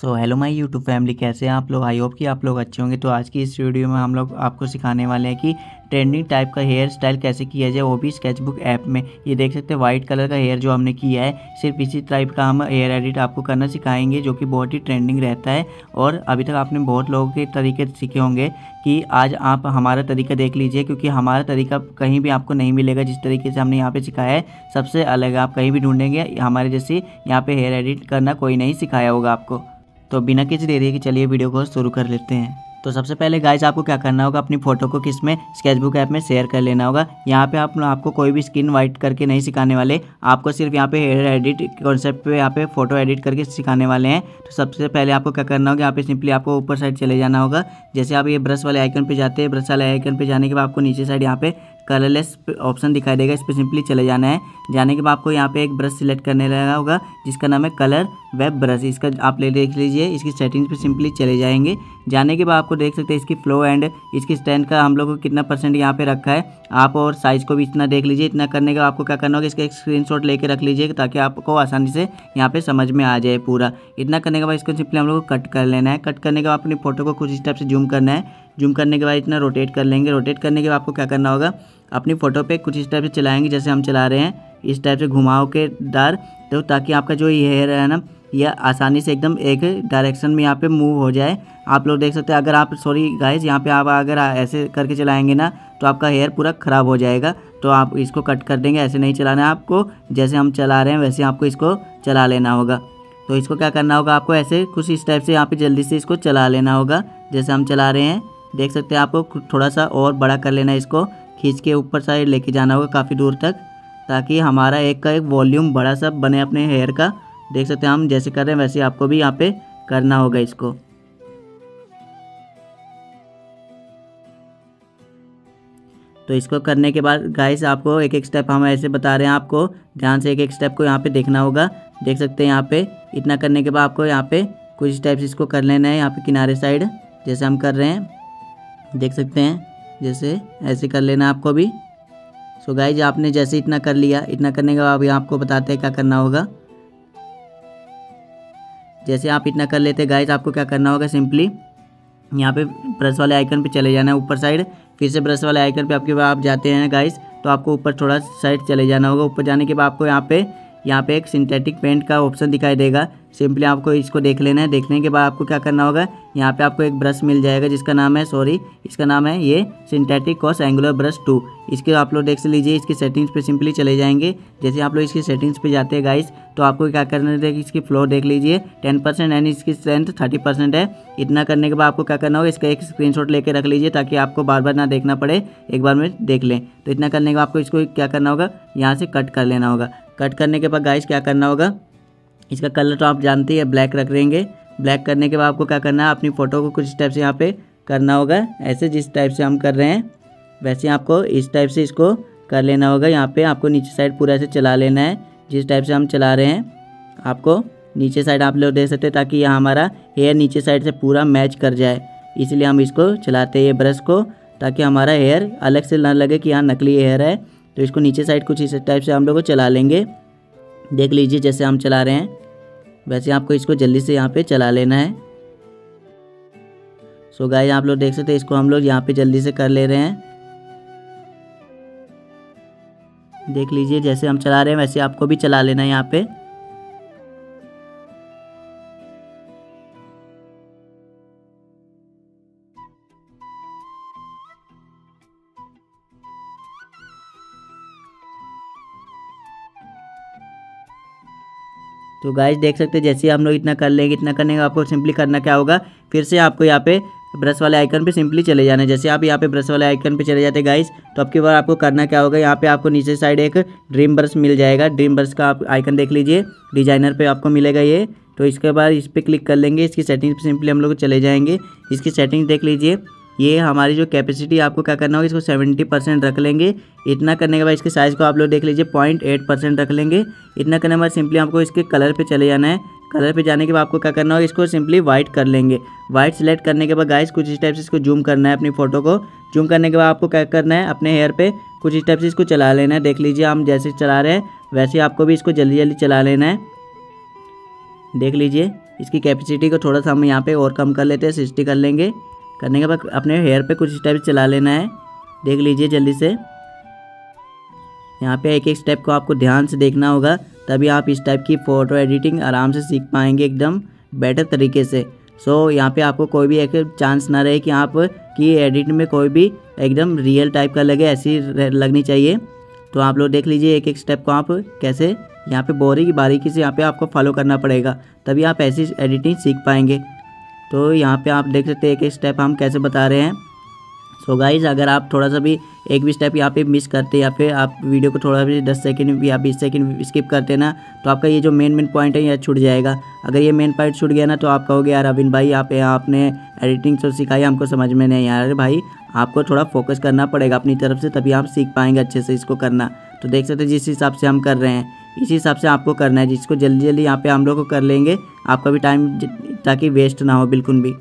So hello my YouTube family कैसे हैं आप लोग? आई होप कि आप लोग अच्छे होंगे। तो आज की इस वीडियो में हम लोग आपको सिखाने वाले हैं कि ट्रेंडिंग टाइप का हेयर स्टाइल कैसे किया जाए, वो भी स्केचबुक ऐप में। ये देख सकते हैं वाइट कलर का हेयर जो हमने किया है, सिर्फ़ इसी टाइप का हम हेयर एडिट आपको करना सिखाएँगे, जो कि बहुत ही ट्रेंडिंग रहता है। और अभी तक आपने बहुत लोगों के तरीके सीखे होंगे कि आज आप हमारा तरीका देख लीजिए, क्योंकि हमारा तरीका कहीं भी आपको नहीं मिलेगा, जिस तरीके से हमने यहाँ पे सिखाया है। सबसे अलग आप कहीं भी ढूंढेंगे, हमारे जैसे यहाँ पे हेयर एडिट करना कोई नहीं सिखाया होगा आपको। तो बिना किसी देरी के चलिए वीडियो को शुरू कर लेते हैं। तो सबसे पहले गाइज़ आपको क्या करना होगा? अपनी फ़ोटो को किसमें? स्केचबुक ऐप में शेयर कर लेना होगा। यहाँ पे आप, आपको कोई भी स्किन वाइट करके नहीं सिखाने वाले। आपको सिर्फ़ यहाँ पे हेयर एडिट कॉन्सेप्ट पे, यहाँ पे फ़ोटो एडिट करके सिखाने वाले हैं। तो सबसे पहले आपको क्या करना होगा? यहाँ पे सिंपली आपको ऊपर साइड चले जाना होगा। जैसे आप ये ब्रश वाले आइकन पर जाते हैं ब्रश वाले आइकन पर जाने के बाद आपको नीचे साइड यहाँ पे कलरलेस ऑप्शन दिखाई देगा। इस पर सिंपली चले जाना है। जाने के बाद आपको यहाँ पे एक ब्रश सिलेक्ट करने लगा होगा, जिसका नाम है कलर वेब ब्रश इसका आप ले देख लीजिए, इसकी सेटिंग्स पे सिंपली चले जाएँगे। जाने के बाद आपको देख सकते हैं इसकी फ्लो एंड इसकी स्टैंड का हम लोग को कितना परसेंट यहाँ पे रखा है। आप और साइज़ को भी इतना देख लीजिए। इतना करने के आपको क्या करना होगा, इसका एक स्क्रीन लेके रख लीजिए, ताकि आपको आसानी से यहाँ पे समझ में आ जाए पूरा। इतना करने के बाद इसको सिंपली हम लोग को कट कर लेना है। कट करने के बाद अपनी फ़ोटो को कुछ स्टेप से जूम करना है। जूम करने के बाद इतना रोटेट कर लेंगे। रोटेट करने के बाद आपको क्या करना होगा अपनी फ़ोटो पे कुछ इस टाइप से चलाएँगे जैसे हम चला रहे हैं। इस टाइप से घुमाओ के डार तो ताकि आपका जो हेयर है ना यह आसानी से एकदम एक डायरेक्शन में यहाँ पे मूव हो जाए। आप लोग देख सकते हैं, अगर आप सॉरी गाइज़ यहाँ पे आप अगर ऐसे करके चलाएँगे ना तो आपका हेयर पूरा ख़राब हो जाएगा। तो आप इसको कट कर देंगे, ऐसे नहीं चलाना है आपको। जैसे हम चला रहे हैं, वैसे आपको इसको चला लेना होगा। तो इसको क्या करना होगा आपको, ऐसे कुछ इस टाइप से यहाँ पे जल्दी से इसको चला लेना होगा। जैसे हम चला रहे हैं, देख सकते हैं आपको थोड़ा सा और बड़ा कर लेना है इसको। खींच के ऊपर साइड लेके जाना होगा काफ़ी दूर तक, ताकि हमारा एक का एक वॉल्यूम बड़ा सा बने अपने हेयर का। देख सकते हैं हम जैसे कर रहे हैं वैसे आपको भी यहाँ पे करना होगा इसको। तो इसको करने के बाद गाइस आपको एक एक स्टेप हम ऐसे बता रहे हैं आपको ध्यान से एक एक स्टेप को यहाँ पे देखना होगा। देख सकते हैं यहाँ पे इतना करने के बाद आपको यहाँ पे कुछ स्टेप्स इसको कर लेना है, यहाँ पे किनारे साइड, जैसे हम कर रहे हैं। देख सकते हैं। जैसे, ऐसे कर लेना आपको भी सो गाइज़ आपने जैसे इतना कर लिया। इतना करने के बाद अभी आपको बताते हैं क्या करना होगा। जैसे आप इतना कर लेते गाइज़ आपको क्या करना होगा सिंपली यहाँ पे ब्रश वाले आइकन पे चले जाना है ऊपर साइड फिर से ब्रश वाले आइकन पे आपके आप जाते हैं गाइज़ तो आपको ऊपर थोड़ा साइड चले जाना होगा। ऊपर जाने के बाद आपको यहाँ पे यहाँ पे एक सिंथेटिक पेंट का ऑप्शन दिखाई देगा। सिंपली आपको इसको देख लेना है। देखने के बाद आपको क्या करना होगा? यहाँ पे आपको एक ब्रश मिल जाएगा जिसका नाम है सॉरी इसका नाम है ये synthetic cos angular brush two इसके आप लोग देख लीजिए, इसकी सेटिंग्स पे सिंपली चले जाएँगे। जैसे आप लोग इसकी सेटिंग्स पे जाते हैं गाइस तो आपको क्या करना है, इसकी फ्लोर देख लीजिए। टेन परसेंट यानी इसकी स्ट्रेंथ थर्टी परसेंट है। इतना करने के बाद आपको क्या करना होगा, इसका एक स्क्रीन लेके रख लीजिए ताकि आपको बार बार ना देखना पड़े। एक बार में देख लें। तो इतना करने के बाद आपको इसको क्या करना होगा? यहाँ से कट कर लेना होगा। कट करने के बाद गाइस क्या करना होगा? इसका कलर तो आप जानते हैं ब्लैक रख देंगे। ब्लैक करने के बाद आपको क्या करना है? अपनी फ़ोटो को कुछ टाइप से यहाँ पे करना होगा। ऐसे जिस टाइप से हम कर रहे हैं, वैसे आपको इस टाइप से इसको कर लेना होगा। यहाँ पे आपको नीचे साइड पूरा ऐसे चला लेना है। जिस टाइप से हम चला रहे हैं, आपको नीचे साइड आप लोग देख सकते हैं ताकि यहाँ हमारा हेयर नीचे साइड से पूरा मैच कर जाए। इसलिए हम इसको चलाते हैं ये ब्रश को, ताकि हमारा हेयर अलग से ना लगे कि यहाँ नकली हेयर है। तो इसको नीचे साइड कुछ इस टाइप से हम लोग चला लेंगे। देख लीजिए जैसे हम चला रहे हैं। वैसे आपको इसको जल्दी से यहाँ पे चला लेना है। सो गाय आप लोग देख सकते हैं इसको हम लोग यहाँ पे जल्दी से कर ले रहे हैं। देख लीजिए जैसे हम चला रहे हैं, वैसे आपको भी चला लेना है यहाँ पे। तो गाइस देख सकते हैं, जैसे हम लोग इतना कर लेंगे, इतना करने का आपको सिंपली करना क्या होगा? फिर से आपको यहाँ पे ब्रश वाले आइकन पे सिंपली चले जाना है। जैसे आप यहाँ पे ब्रश वाले आइकन पे चले जाते गाइस तो आपकी बार आपको करना क्या होगा? यहाँ पे आपको नीचे साइड एक ड्रीम ब्रश मिल जाएगा। ड्रीम ब्रश का आप आइकन देख लीजिए। डिज़ाइनर पे आपको मिलेगा ये। तो इसके बाद इस पर क्लिक कर लेंगे। इसकी सेटिंग पे सिंपली हम लोग चले जाएँगे। इसकी सेटिंग देख लीजिए। ये हमारी जो कैपेसिटी आपको क्या करना होगा, इसको सेवेंटी परसेंट रख लेंगे। इतना करने के बाद इसके साइज़ को आप लोग देख लीजिए पॉइंट एट परसेंट रख लेंगे। इतना करने के बाद सिंपली आपको इसके कलर पे चले जाना है। कलर पे जाने के बाद आपको क्या करना होगा, इसको सिंपली वाइट कर लेंगे। वाइट सेलेक्ट करने के बाद गाइस कुछ इस टाइप से इसको जूम करना है अपनी फ़ोटो को। जूम करने के बाद आपको क्या करना है, अपने हेयर पे कुछ इस टाइप से इसको चला लेना है। देख लीजिए, हम जैसे चला रहे हैं, वैसे आपको भी इसको जल्दी जल्दी चला लेना है। देख लीजिए, इसकी कैपेसिटी को थोड़ा सा हम यहाँ पर और कम कर लेते हैं सिक्सटी कर लेंगे। करने के बाद अपने हेयर पे कुछ स्टेप चला लेना है। देख लीजिए जल्दी से। यहाँ पे एक एक स्टेप को आपको ध्यान से देखना होगा तभी आप इस टाइप की फ़ोटो एडिटिंग आराम से सीख पाएँगे एकदम बेटर तरीके से। सो so, यहाँ पे आपको कोई भी एक चांस ना रहे कि आप की एडिट में कोई भी एकदम रियल टाइप का लगे ऐसी लगनी चाहिए। तो आप लोग देख लीजिए एक एक स्टेप को आप कैसे यहाँ पे बोरी की बारीकी से यहाँ पे आपको फॉलो करना पड़ेगा तभी आप ऐसी एडिटिंग सीख पाएँगे। तो यहाँ पे आप देख सकते हैं एक एक स्टेप हम कैसे बता रहे हैं। सो so गाइज़ अगर आप थोड़ा सा भी एक भी स्टेप यहाँ पे मिस करते या फिर आप वीडियो को थोड़ा भी दस सेकंड या बीस सेकंड स्किप करते ना तो आपका ये जो मेन मेन पॉइंट है यह छूट जाएगा। अगर ये मेन पॉइंट छूट गया ना तो आप कहोगे, यार अविन भाई, आप आपने एडिटिंग तो सिखाई, हमको समझ में नहीं रहा भाई, आपको थोड़ा फोकस करना पड़ेगा अपनी तरफ़ से, तभी आप सीख पाएँगे अच्छे से इसको करना। तो देख सकते जिस हिसाब से हम कर रहे हैं। इसी हिसाब से आपको करना है, जिसको जल्दी जल्दी यहाँ पे हम लोग को कर लेंगे, आपका भी टाइम ताकि वेस्ट ना हो बिल्कुल भी।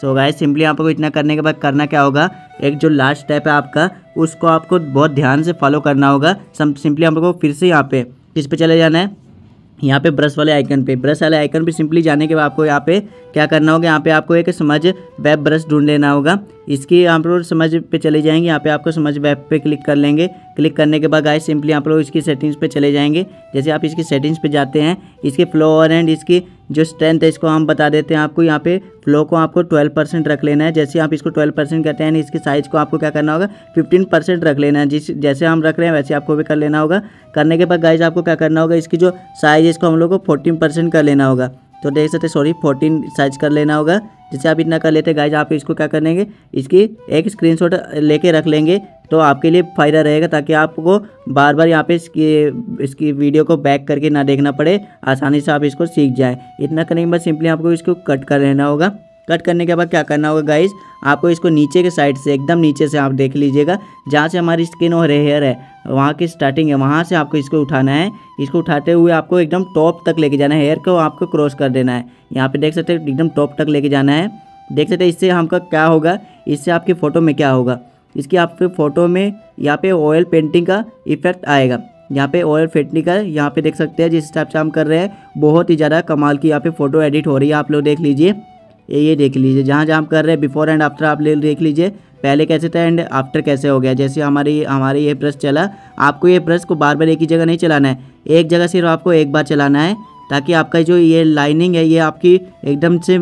सो गाइस सिंपली आपको इतना करने के बाद करना क्या होगा? एक जो लास्ट स्टेप है आपका, उसको आपको बहुत ध्यान से फॉलो करना होगा। सिंपली हम लोग को फिर से यहाँ पे किस पे चले जाना है। यहाँ पे ब्रश वाले आइकन पे। ब्रश वाले आइकन पे सिंपली जाने के बाद आपको यहाँ पे क्या करना होगा? यहाँ पे आपको एक समझ वेब ब्रश ढूंढ लेना होगा। इसकी आप लोग समझ पे चले जाएँगे। यहाँ पे आपको समझ वेब पे क्लिक कर लेंगे। क्लिक करने के बाद गाइस सिंपली आप लोग इसकी सेटिंग्स पे चले जाएँगे। जैसे आप इसकी सेटिंग्स पे जाते हैं, इसके फ्लोअर एंड इसकी जो स्ट्रेंथ है इसको हम बता देते हैं आपको, यहाँ पे फ्लो को आपको 12 परसेंट रख लेना है। जैसे आप इसको 12 परसेंट करते हैं इसके साइज़ को आपको क्या करना होगा? 15 परसेंट रख लेना है। जिस, जैसे हम रख रहे हैं, वैसे आपको भी कर लेना होगा। करने के बाद गाइज़ आपको क्या करना होगा? इसकी जो साइज़ है, इसको हम लोग को फोर्टीन परसेंट कर लेना होगा। तो देख सकते सॉरी फोर्टीन साइज़ कर लेना होगा। जैसे आप इतना कर लेते गाइज़ आप इसको क्या करेंगे इसकी एक स्क्रीनशॉट लेके रख लेंगे तो आपके लिए फ़ायदा रहेगा, ताकि आपको बार बार यहाँ पे इसकी इसकी वीडियो को बैक करके ना देखना पड़े। आसानी से आप इसको सीख जाए। इतना करेंगे, बस सिंपली आपको इसको कट कर लेना होगा। कट करने के बाद क्या करना होगा गाइज़ आपको इसको नीचे के साइड से, एकदम नीचे से आप देख लीजिएगा, जहाँ से हमारी स्किन और हेयर है, वहाँ की स्टार्टिंग है, वहाँ से आपको इसको उठाना है। इसको उठाते हुए आपको एकदम टॉप तक लेके जाना है हेयर को आपको क्रॉस कर देना है। यहाँ पे देख सकते हैं, एकदम टॉप तक लेके जाना है। देख सकते हैं, इससे हमका क्या होगा? इससे आपकी फ़ोटो में क्या होगा? इसकी आपके फ़ोटो में यहाँ पे ऑयल पेंटिंग का इफ़ेक्ट आएगा। यहाँ पे ऑयल पेंटिंग का, यहाँ पे देख सकते हैं, जिस हिसाब से हम कर रहे हैं, बहुत ही ज़्यादा कमाल की यहाँ पे फ़ोटो एडिट हो रही है, आप लोग देख लीजिए। ये ये देख लीजिए, जहाँ जहाँ आप कर रहे हैं बिफोर एंड आफ्टर आप ले, देख लीजिए, पहले कैसे था एंड आफ्टर कैसे हो गया। जैसे हमारी हमारी ये ब्रश चला, आपको ये ब्रश को बार बार एक ही जगह नहीं चलाना है, एक जगह सिर्फ़ आपको एक बार चलाना है, ताकि आपका जो ये लाइनिंग है, ये आपकी एकदम से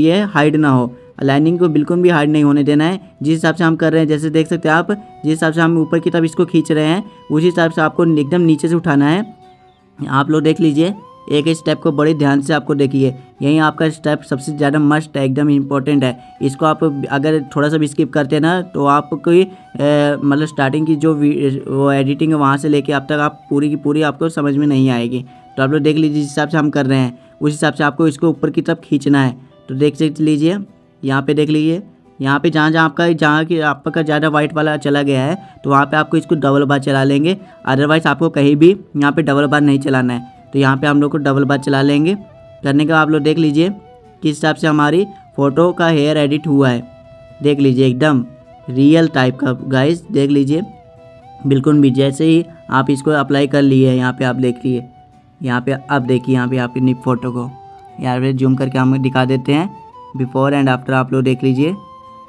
ये हाइड ना हो। लाइनिंग को बिल्कुल भी हार्ड नहीं होने देना है। जिस हिसाब से हम कर रहे हैं, जैसे देख सकते हैं आप, जिस हिसाब से हम ऊपर की तरफ़ इसको खींच रहे हैं, उसी हिसाब से आपको एकदम नीचे से उठाना है। आप लोग देख लीजिए एक एक स्टेप को बड़े ध्यान से आपको देखिए। यही आपका स्टेप सबसे ज़्यादा मस्ट है, एकदम इम्पोर्टेंट है। इसको आप अगर थोड़ा सा भी स्किप करते हैं ना तो आपको मतलब स्टार्टिंग की जो वो एडिटिंग है वहाँ से लेके अब तक आप पूरी की पूरी आपको समझ में नहीं आएगी। तो आप लोग देख लीजिए जिस हिसाब से हम कर रहे हैं, उस हिसाब से आपको इसको ऊपर की तरफ़ खींचना है। तो देख लीजिए, यहाँ पे देख लीजिए, यहाँ पे जहाँ जहाँ आपका, जहाँ की आपका ज़्यादा वाइट वाला चला गया है तो वहाँ पे आपको इसको डबल बार चला लेंगे। अदरवाइज़ आपको कहीं भी यहाँ पे डबल बार नहीं चलाना है। तो यहाँ पे हम लोग को डबल बार चला लेंगे। करने के बाद आप लोग देख लीजिए किस हिसाब से हमारी फ़ोटो का हेयर एडिट हुआ है। देख लीजिए एकदम रियल टाइप का। गाइस देख लीजिए। बिल्कुल भी जैसे ही आप इसको अप्लाई कर लिए, यहाँ पे आप देखिए यहाँ पे अब देखिए, यहाँ पे आपकी निप फ़ोटो को। यहाँ पे जूम करके हम दिखा देते हैं। बिफोर एंड आफ्टर आप लोग देख लीजिए।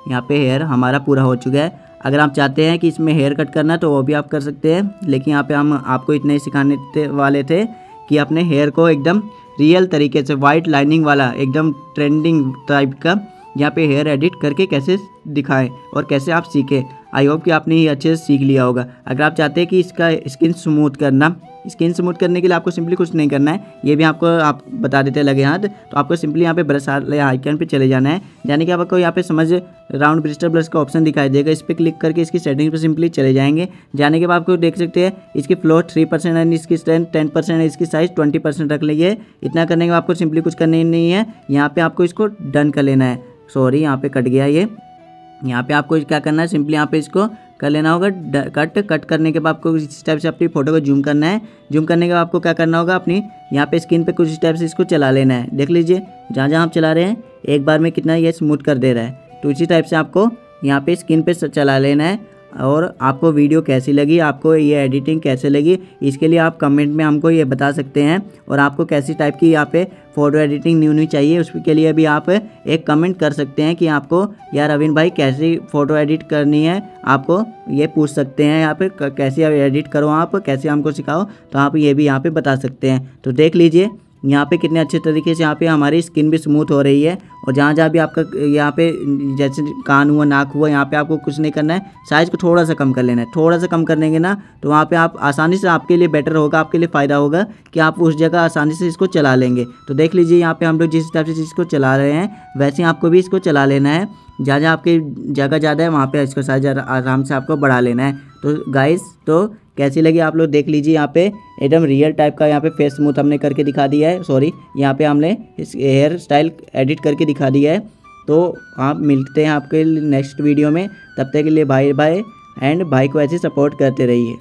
यहाँ पे हेयर हमारा पूरा हो चुका है। अगर आप चाहते हैं कि इसमें हेयर कट करना तो वो भी आप कर सकते हैं। लेकिन यहाँ पे हम आपको इतने ही सिखाने वाले थे कि अपने हेयर को एकदम रियल तरीके से वाइट लाइनिंग वाला, एकदम ट्रेंडिंग टाइप का यहाँ पे हेयर एडिट करके कैसे दिखाएँ और कैसे आप सीखें। आई होप कि आपने ये अच्छे से सीख लिया होगा। अगर आप चाहते हैं कि इसका स्किन स्मूथ करना स्किन स्मूथ करने के लिए आपको सिंपली कुछ नहीं करना है। ये भी आपको आप बता देते लगे हाथ। तो आपको सिंपली यहाँ पे ब्रश आइकन पे चले जाना है। यानी कि आपको यहाँ पे समझ राउंड ब्रिस्टर ब्रश का ऑप्शन दिखाई देगा। इस पर क्लिक करके इसकी सेटिंग पे सिंपली चले जाएँगे। जाने के बाद आपको देख सकते हैं, इसकी फ्लोर थ्री परसेंट है इसकी स्ट्रेंथ टेन परसेंट है इसकी साइज़ ट्वेंटी परसेंट रख लीजिए इतना करने के बाद आपको सिंपली कुछ करना ही नहीं है। यहाँ पर आपको इसको डन कर लेना है। सॉरी यहाँ पे कट गया ये। यहाँ पे आपको क्या करना है, सिंपली यहाँ पे इसको कर लेना होगा। कट कट करने के बाद आपको इस टाइप से अपनी फ़ोटो को जूम करना है। जूम करने के बाद आपको क्या करना होगा? अपनी यहाँ पे स्क्रीन पे कुछ इस टाइप से इसको चला लेना है। देख लीजिए, जहाँ जहाँ आप चला रहे हैं, एक बार में कितना ये स्मूथ कर दे रहा है। तो इसी टाइप से आपको यहाँ पे स्क्रीन पे चला लेना है। और आपको वीडियो कैसी लगी, आपको ये एडिटिंग कैसे लगी, इसके लिए आप कमेंट में हमको ये बता सकते हैं और आपको कैसी टाइप की यहाँ पे फ़ोटो एडिटिंग न्यू न्यू चाहिए, उसके लिए भी आप एक कमेंट कर सकते हैं कि आपको, यार अविन भाई, कैसी फ़ोटो एडिट करनी है? आपको ये पूछ सकते हैं, यहाँ पे कैसे एडिट करो आप, कैसे हमको सिखाओ? तो आप ये भी यहाँ पे बता सकते हैं। तो देख लीजिए यहाँ पे कितने अच्छे तरीके से यहाँ पे हमारी स्किन भी स्मूथ हो रही है और जहाँ जहाँ भी आपका, यहाँ पे जैसे कान हुआ, नाक हुआ, यहाँ पे आपको कुछ नहीं करना है। साइज़ को थोड़ा सा कम कर लेना है। थोड़ा सा कम कर लेंगे ना तो वहाँ पे आप आसानी से आपके लिए बेटर होगा, आपके लिए फ़ायदा होगा कि आप उस जगह आसानी से इसको चला लेंगे। तो देख लीजिए यहाँ पर हम लोग जिस हिसाब से इसको चला रहे हैं, वैसे आपको भी इसको चला लेना है। जहाँ जहाँ आपकी जगह ज़्यादा है, वहाँ पर इसको साइज़ आराम से आपको बढ़ा लेना है। तो गाइस तो कैसी लगी आप लोग देख लीजिए यहाँ पे। एकदम रियल टाइप का यहाँ पे फेस स्मूथ हमने करके दिखा दिया है। सॉरी यहाँ पे हमने इस हेयर स्टाइल एडिट करके दिखा दिया है। तो आप मिलते हैं आपके नेक्स्ट वीडियो में। तब तक के लिए बाय बाय एंड भाई को ऐसे सपोर्ट करते रहिए।